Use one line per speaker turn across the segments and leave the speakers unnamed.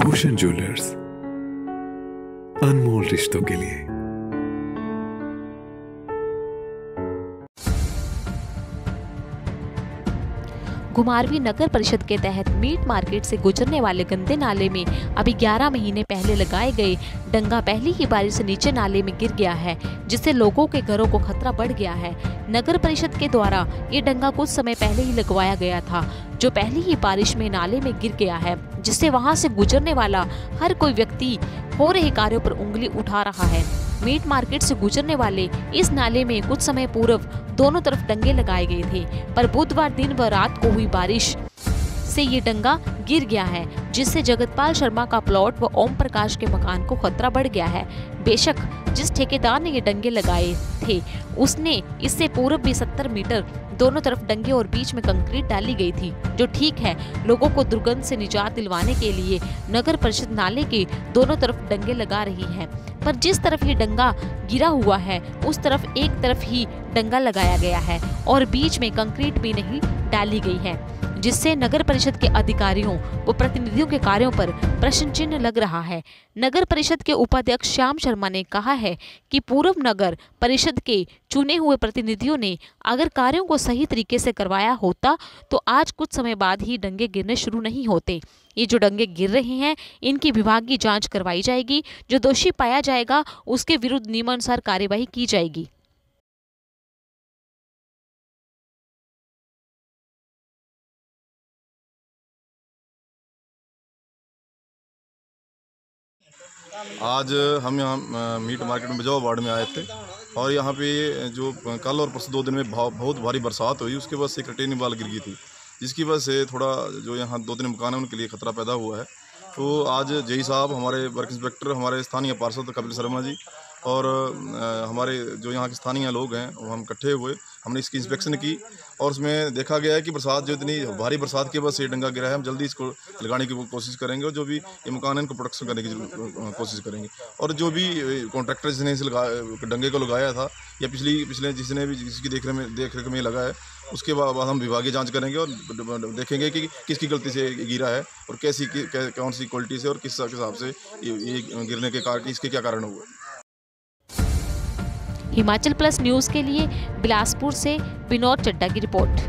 Bhushan jewellers, अनमोल रिश्तों के लिए।
घुमारवी नगर परिषद के तहत मीट मार्केट से गुजरने वाले गंदे नाले में अभी 11 महीने पहले लगाए गए डंगा पहली ही बारिश से नीचे नाले में गिर गया है, जिससे लोगों के घरों को खतरा बढ़ गया है। नगर परिषद के द्वारा ये डंगा कुछ समय पहले ही लगवाया गया था, जो पहली ही बारिश में नाले में गिर गया है। जिससे वहाँ से गुजरने वाला हर कोई व्यक्ति हो रहे कार्यों पर उंगली उठा रहा है। मीट मार्केट से गुजरने वाले इस नाले में कुछ समय पूर्व दोनों तरफ़ डंगे लगाए गए थे, पर बुधवार दिन व रात को हुई बारिश। से ये डंगा गिर गया है, जिससे जगतपाल शर्मा का प्लॉट व ओम प्रकाश के मकान को खतरा बढ़ गया है। बेशक जिस ठेकेदार ने ये डंगे लगाए थे, उसने इससे पूर्व भी 70 मीटर दोनों तरफ़ डंगे और बीच में कंक्रीट डाली गई थी, जो ठीक है, लोगों को दुर्गंध से निजात दिलवाने के लिए नगर परिषद नाले के दोनों तरफ़ डंगे लगा रही है। पर जिस तरफ़ ये डंगा गिरा हुआ है, उस तरफ़ एक तरफ़ ही डंगा लगाया गया है और बीच में कंक्रीट भी नहीं डाली गई है। जिससे नगर परिषद के अधिकारियों व प्रतिनिधियों के कार्यों पर प्रश्न चिन्ह लग रहा है। नगर परिषद के उपाध्यक्ष श्याम शर्मा ने कहा है कि पूर्व नगर परिषद के चुने हुए प्रतिनिधियों ने अगर कार्यों को सही तरीके से करवाया होता तो आज कुछ समय बाद ही डंगे गिरने शुरू नहीं होते। ये जो डंगे गिर रहे हैं, इनकी विभागीय जाँच करवाई जाएगी। जो दोषी पाया जाएगा, उसके विरुद्ध नियमानुसार कार्यवाही की जाएगी।
आज हम यहाँ मीट मार्केट में बजाओ वार्ड में आए थे और यहाँ पे जो कल और परसों दो दिन में बहुत भारी बरसात हुई, उसके बाद से कटेनी बाल गिर गई थी, जिसकी वजह से थोड़ा जो यहाँ दो तीन मकान है, उनके लिए खतरा पैदा हुआ है। तो आज जई साहब, हमारे वर्क इंस्पेक्टर, हमारे स्थानीय पार्षद कपिल शर्मा जी और हमारे जो यहाँ के स्थानीय लोग हैं, वो हम इकट्ठे हुए, हमने इसकी इंस्पेक्शन की और उसमें देखा गया है कि बरसात जो इतनी भारी बरसात की वजह से डंगा गिरा है हम जल्दी इसको लगाने की कोशिश करेंगे और जो भी ये मकान है, इनको प्रोटेक्शन करने की कोशिश करेंगे। और जो भी कॉन्ट्रैक्टर जिसने इसे लगा डंगे को लगाया था या पिछली, पिछले जिसने भी, जिसकी देख में, देख रेख में लगा है, उसके बाद हम विभागीय जाँच करेंगे और देखेंगे कि किसकी गलती से गिरा है और कैसी कौन सी क्वालिटी से और किस हिसाब से ये गिरने के कारण इसके क्या कारण हुआ
हिमाचल प्लस न्यूज़ के लिए बिलासपुर से विनोद चड्डा की रिपोर्ट।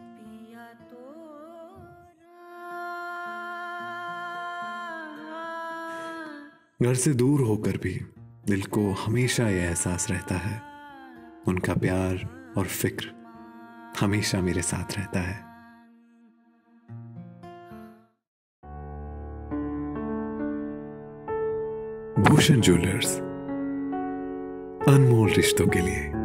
घर से दूर होकर भी दिल को हमेशा यह एहसास रहता है। उनका प्यार और फ़िक्र हमेशा मेरे साथ रहता है। भूषण ज्वेलर्स, अनमोल रिश्तों के लिए।